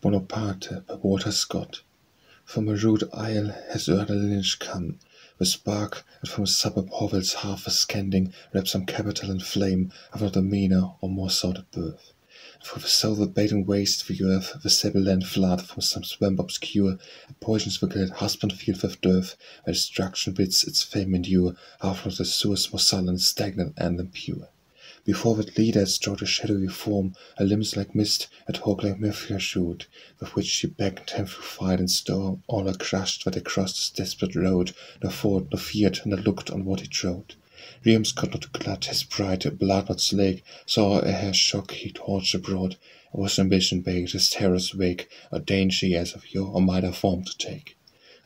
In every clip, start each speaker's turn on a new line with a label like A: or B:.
A: Bonaparte by Walter Scott. From a rude isle has lineage come, with spark, and from a suburb hovels half a scanding wraps some capital in flame of not a meaner or more sordid birth. For the soul the bathing waste the earth, the sable land flood from some swamp obscure, and poisons the husband field with dearth, where destruction bids its fame endure, half not the source more sullen, stagnant, and impure. Before that leader strode a shadowy form, her limbs like mist, a talk like Mephier shoot, with which she beckoned him through fight and storm, all are crushed that they crossed his desperate road, nor fought, nor feared, nor looked on what he trode. Reims could not glut his pride, blood not slake, saw a hair shock he torch abroad, was ambition baked, his terrors wake, ordained she as of yore a mightier form to take.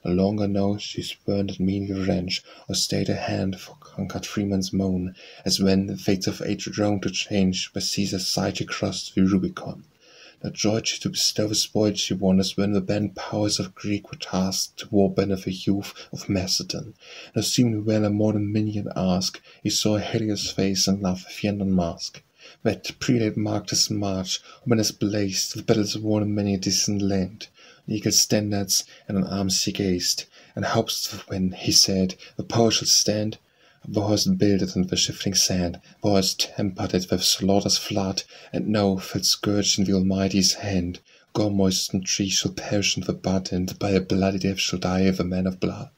A: No longer now she spurned mean revenge, or stayed a hand for conquered freeman's moan, as when, the fates of age droned to change, by Caesar's side she crossed the Rubicon. Nor joyed she to bestow the spoils she won, as when the band powers of Greek were tasked to war beneath the youth of Macedon. Nor seemed well a modern minion ask, he saw a hideous face and love a fiend unmask. That prelate marked his march, when as blazed with battles won in many a distant land eagle standards, and an arms he gazed, and hopes win, he said, the power shall stand. Wars builded on the shifting sand, wars tempered it with slaughter's flood, and now fell scourged in the Almighty's hand. Gore moistened tree shall perish in the bud, and by a bloody death shall die the man of blood.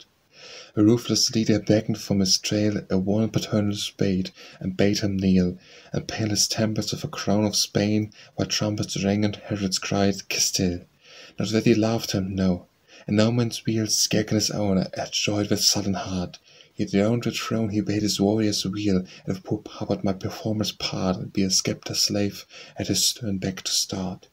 A: A ruthless leader beckoned from his trail a worn paternal spade, and bade him kneel, and pale his tempest with a crown of Spain, while trumpets rang and heralds cried, Castile. Not that he loved him, no, and no man's wheel scaken his own, at joyed with sullen heart. He droned the throne, he bade his warriors wheel, and if poor Hubbard might perform his part, and be a sceptre slave, at his stern back to start.